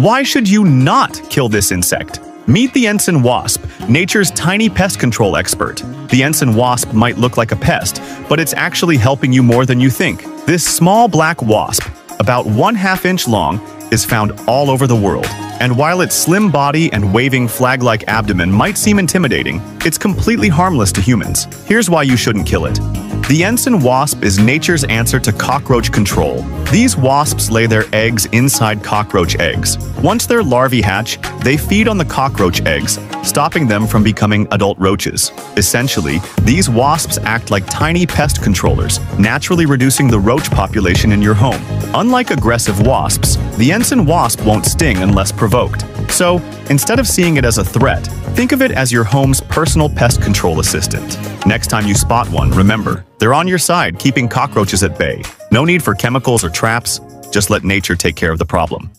Why should you not kill this insect? Meet the ensign wasp, nature's tiny pest control expert. The ensign wasp might look like a pest, but it's actually helping you more than you think. This small black wasp, about one half inch long, is found all over the world. And while its slim body and waving flag-like abdomen might seem intimidating, it's completely harmless to humans. Here's why you shouldn't kill it. The ensign wasp is nature's answer to cockroach control. These wasps lay their eggs inside cockroach eggs. Once their larvae hatch, they feed on the cockroach eggs, stopping them from becoming adult roaches. Essentially, these wasps act like tiny pest controllers, naturally reducing the roach population in your home. Unlike aggressive wasps, the ensign wasp won't sting unless provoked. So, instead of seeing it as a threat, think of it as your home's personal pest control assistant. Next time you spot one, remember, they're on your side, keeping cockroaches at bay. No need for chemicals or traps, just let nature take care of the problem.